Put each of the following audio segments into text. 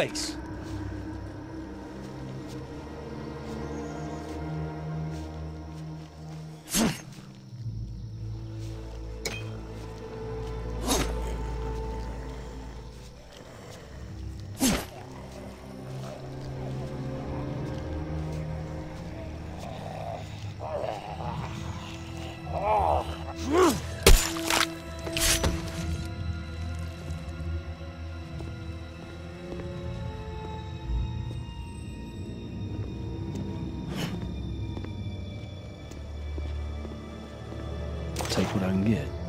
face. Take what I can get.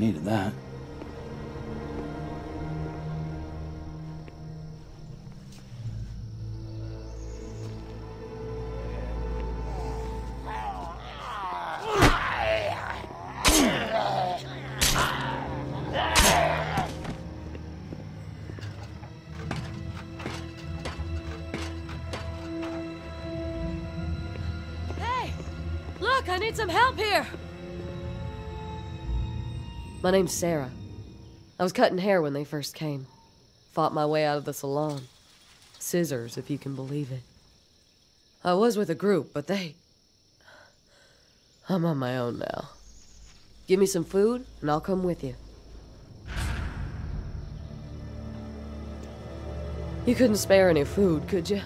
Needed that. Hey! Look, I need some help here! My name's Sarah. I was cutting hair when they first came. Fought my way out of the salon. Scissors, if you can believe it. I was with a group, but they. I'm on my own now. Give me some food, and I'll come with you. You couldn't spare any food, could you?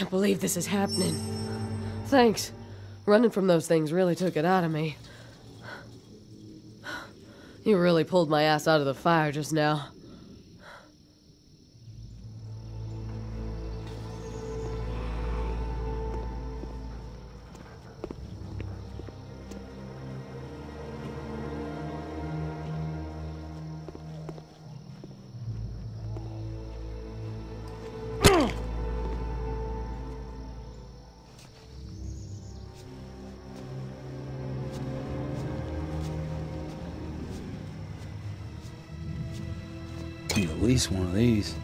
Can't believe this is happening. Thanks. Running from those things really took it out of me. You really pulled my ass out of the fire just now. Need at least one of these.